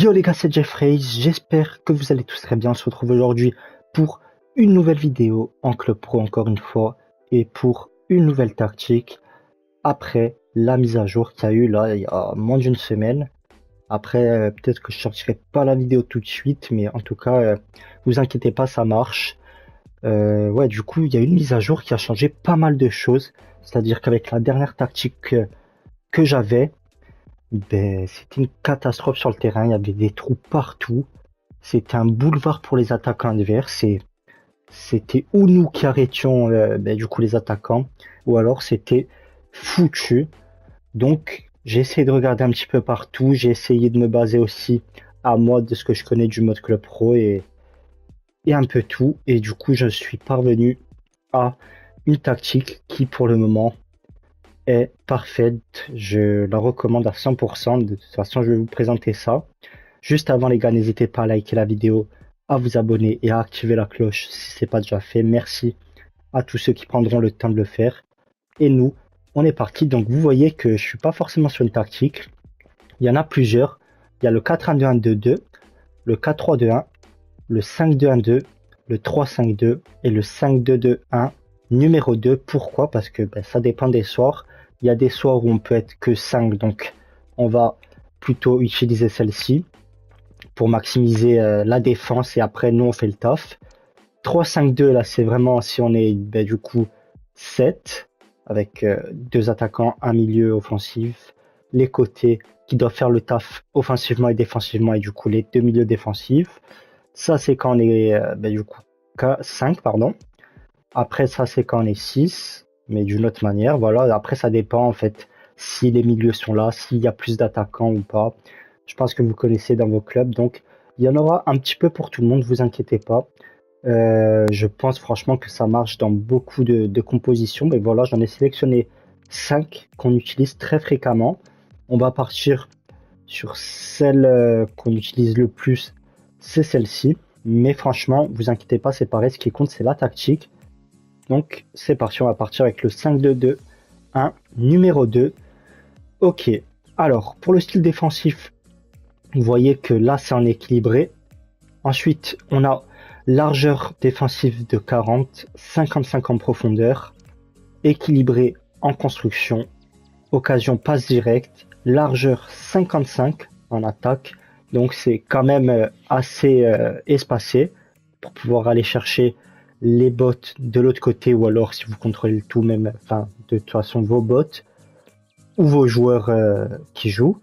Yo les gars, c'est Jeffrey, j'espère que vous allez tous très bien. On se retrouve aujourd'hui pour une nouvelle vidéo en Club Pro encore une fois et pour une nouvelle tactique après la mise à jour qu'il y a eu là il y a moins d'une semaine. Après, euh, peut-être que je sortirai pas la vidéo tout de suite, mais en tout cas, euh, vous inquiétez pas, ça marche. Euh, ouais, du coup, il y a une mise à jour qui a changé pas mal de choses. C'est-à-dire qu'avec la dernière tactique que j'avais, ben, c'était une catastrophe sur le terrain. Il y avait des trous partout. C'était un boulevard pour les attaquants adverses. c'était ou nous qui arrêtions euh, ben, du coup les attaquants, ou alors c'était foutu. Donc j'ai essayé de regarder un petit peu partout. J'ai essayé de me baser aussi à moi de ce que je connais du mode club pro et, et un peu tout. Et du coup, je suis parvenu à une tactique qui pour le moment est parfaite. Je la recommande à 100%. De toute façon, je vais vous présenter ça. Juste avant, les gars, n'hésitez pas à liker la vidéo, à vous abonner et à activer la cloche si ce n'est pas déjà fait. Merci à tous ceux qui prendront le temps de le faire. Et nous, on est parti. Donc, vous voyez que je suis pas forcément sur une tactique. Il y en a plusieurs. Il y a le 4-1-2-1-2-2, le 4-3-2-1, le 5-2-1-2, le 3-5-2 et le 5-2-2-1 numéro 2. Pourquoi? Parce que ben, ça dépend des soirs. Il y a des soirs où on peut être que 5, donc on va plutôt utiliser celle-ci pour maximiser euh, la défense et après nous on fait le taf. 3-5-2 là c'est vraiment si on est ben, du coup 7 avec euh, deux attaquants, un milieu offensif, les côtés qui doivent faire le taf offensivement et défensivement et du coup les deux milieux défensifs. Ça c'est quand on est euh, ben, du coup 5 pardon. Après ça c'est quand on est 6 mais d'une autre manière. Voilà, après ça dépend en fait si les milieux sont là, s'il y a plus d'attaquants ou pas. Je pense que vous connaissez dans vos clubs, donc il y en aura un petit peu pour tout le monde, vous inquiétez pas. Euh, je pense franchement que ça marche dans beaucoup de, compositions, mais voilà, j'en ai sélectionné 5 qu'on utilise très fréquemment. On va partir sur celle euh, qu'on utilise le plus, c'est celle-ci. Mais franchement, vous inquiétez pas, c'est pareil, ce qui compte c'est la tactique. Donc c'est parti, on va partir avec le 5-2-2, 1, numéro 2. Ok, alors pour le style défensif, vous voyez que là c'est en équilibré. Ensuite, on a largeur défensive de 40, 55 en profondeur, équilibré en construction, occasion passe directe, largeur 55 en attaque. Donc c'est quand même euh, assez euh, espacé pour pouvoir aller chercher les bots de l'autre côté ou alors si vous contrôlez le tout même, enfin de toute façon vos bots ou vos joueurs euh, qui jouent.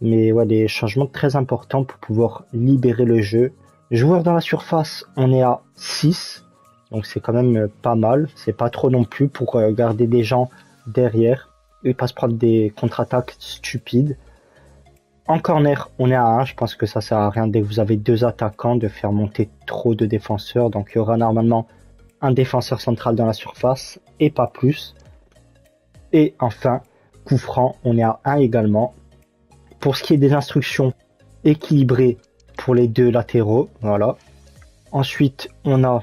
Mais ouais, des changements très importants pour pouvoir libérer le jeu. Joueurs dans la surface, on est à 6. Donc c'est quand même pas mal. C'est pas trop non plus pour euh, garder des gens derrière et pas se prendre des contre-attaques stupides. En corner, on est à 1. Je pense que ça sert à rien dès que vous avez deux attaquants de faire monter trop de défenseurs. Donc il y aura normalement un défenseur central dans la surface et pas plus. Et enfin, coup franc, on est à 1 également. Pour ce qui est des instructions, équilibrées pour les deux latéraux. Voilà. Ensuite, on a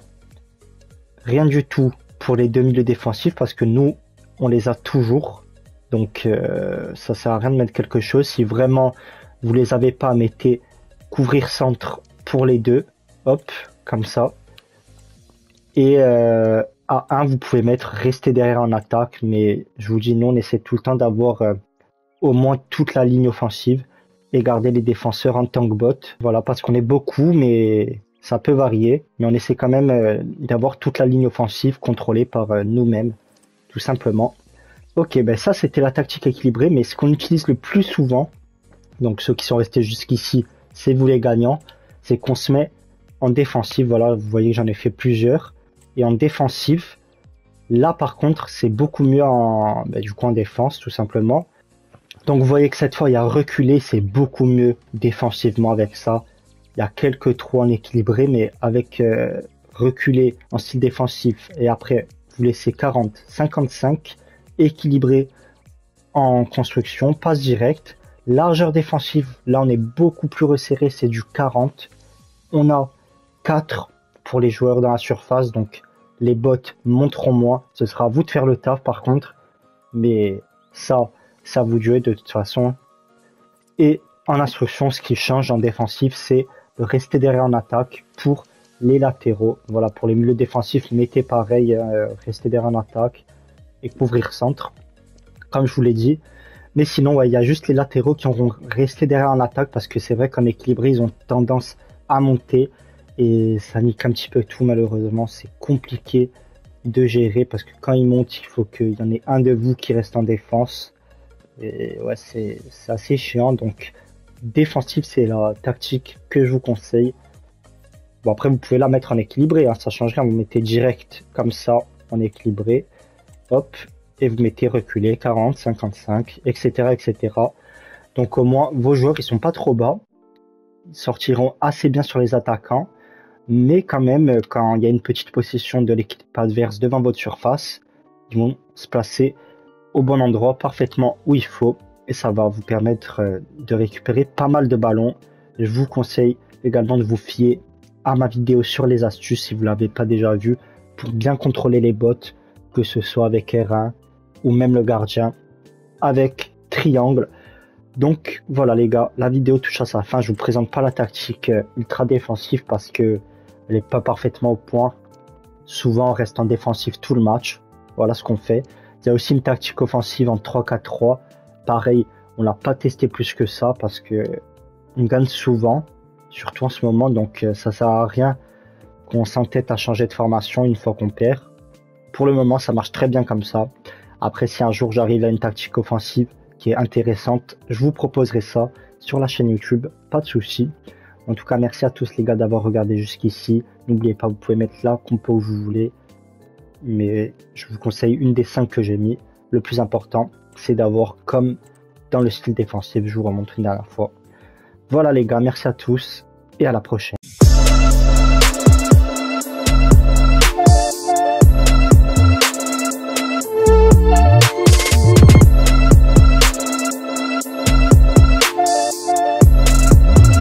rien du tout pour les deux milieux défensifs parce que nous, on les a toujours. Donc euh, ça sert à rien de mettre quelque chose. Si vraiment vous les avez pas, mettez couvrir centre pour les deux. Hop, comme ça. Et euh, à 1, vous pouvez mettre rester derrière en attaque. Mais je vous dis non, on essaie tout le temps d'avoir euh, au moins toute la ligne offensive et garder les défenseurs en tank bot. Voilà, parce qu'on est beaucoup, mais ça peut varier. Mais on essaie quand même d'avoir toute la ligne offensive contrôlée par nous-mêmes, tout simplement. Ok, ben ça c'était la tactique équilibrée, mais ce qu'on utilise le plus souvent, donc ceux qui sont restés jusqu'ici, c'est vous les gagnants, c'est qu'on se met en défensive. Voilà, vous voyez que j'en ai fait plusieurs. Et en défensive, là par contre, c'est beaucoup mieux en, ben, du défense tout simplement. Donc vous voyez que cette fois il y a reculé, c'est beaucoup mieux défensivement avec ça. Il y a quelques trous en équilibré, mais avec euh, reculé en style défensif et après vous laissez 40, 55 équilibré en construction, passe directe. Largeur défensive, là on est beaucoup plus resserré, c'est du 40. On a 4 pour les joueurs dans la surface, donc les bots monteront moins. Ce sera à vous de faire le taf par contre, mais ça, ça vous jouer de toute façon. Et en instruction, ce qui change en défensif, c'est rester derrière en attaque pour les latéraux. Voilà, pour les milieux défensifs, mettez pareil, euh, rester derrière en attaque et couvrir centre, comme je vous l'ai dit. Mais sinon, il y a juste les latéraux qui auront resté derrière en attaque parce que c'est vrai qu'en équilibré, ils ont tendance à monter et ça nique un petit peu tout malheureusement. C'est compliqué de gérer parce que quand ils montent, il faut qu'il y en ait un de vous qui reste en défense. Et ouais, c'est assez chiant. Donc, défensif, c'est la tactique que je vous conseille. Bon, après, vous pouvez la mettre en équilibré, hein, ça change rien. Vous mettez direct comme ça en équilibré. Hop, et vous mettez reculé 40, 55, etc., etc. Donc au moins, vos joueurs, ils sont pas trop bas. Ils sortiront assez bien sur les attaquants. Mais quand même, quand il y a une petite possession de l'équipe adverse devant votre surface, ils vont se placer au bon endroit, parfaitement où il faut. Et ça va vous permettre euh, de récupérer pas mal de ballons. Je vous conseille également de vous fier à ma vidéo sur les astuces si vous l'avez pas déjà vu pour bien contrôler les bots, que ce soit avec R1 ou même le gardien avec triangle. Donc voilà les gars, la vidéo touche à sa fin. Je vous présente pas la tactique euh, ultra défensive parce que elle est pas parfaitement au point. Souvent on reste en défensif tout le match. Voilà ce qu'on fait. Il y a aussi une tactique offensive en 3-4-3. Pareil, on l'a pas testé plus que ça parce que on gagne souvent, surtout en ce moment. Donc euh, ça sert à rien qu'on s'entête à changer de formation une fois qu'on perd. Pour le moment, ça marche très bien comme ça. Après, si un jour j'arrive à une tactique offensive qui est intéressante, je vous proposerai ça sur la chaîne YouTube, pas de souci. En tout cas, merci à tous les gars d'avoir regardé jusqu'ici. N'oubliez pas, vous pouvez mettre la compo où vous voulez. Mais je vous conseille une des cinq que j'ai mis. Le plus important, c'est d'avoir comme dans le style défensif, je vous remontre une dernière fois. Voilà les gars, merci à tous et à la prochaine.